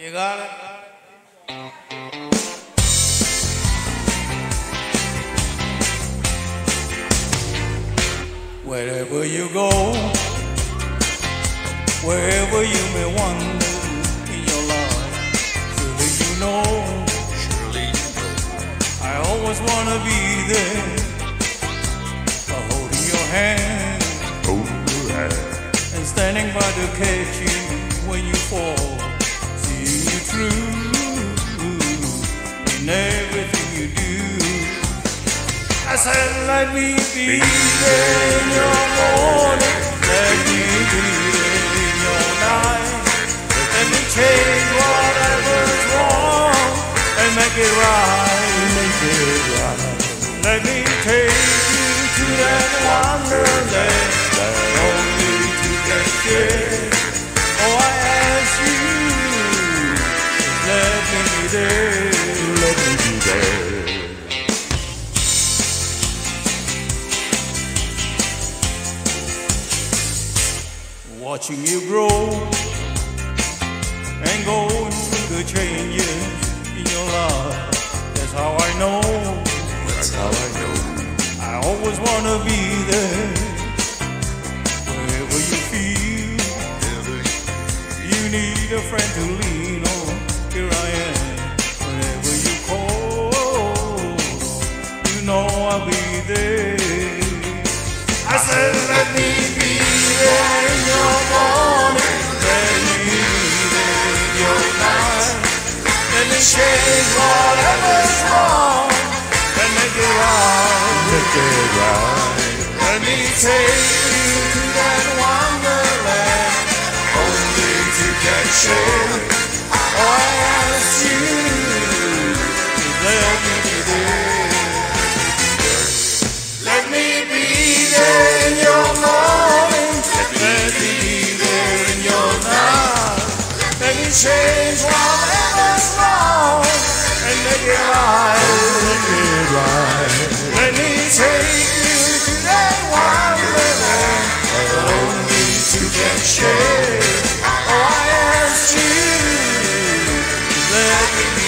You got it? Wherever you go, wherever you may wander in your life, surely you know, Surely you know. I always wanna be there, holding your hand, holding your hand and standing by to catch you when you fall, you through in everything you do. I said, let me be there in your morning, let me be there in your night, let me change whatever's wrong and make it right, make it right. Let me take you to that wonderland that only two can share. Let me be there, let me be there. Watching you grow and going through the changes in your life. That's how I know. That's how I know. I always wanna be there. Wherever you feel you need a friend to lean on, here I am. Know I'll be there. I said, let me be there in your let me night. Let me change whatever's wrong and make it right. Make it right. Let me take you to that wonderland only to get share.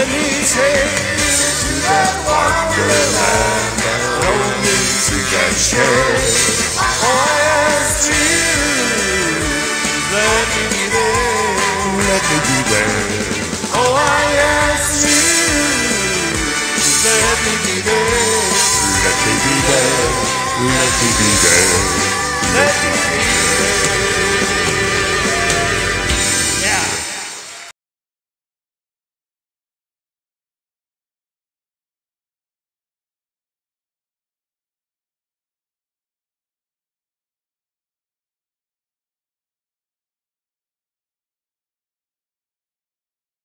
Let me take you to that wonderland that only you can share. Oh, I ask you, let me be there. Let me be there. Oh, I ask you, let me be there. Let me be there. Let me be there.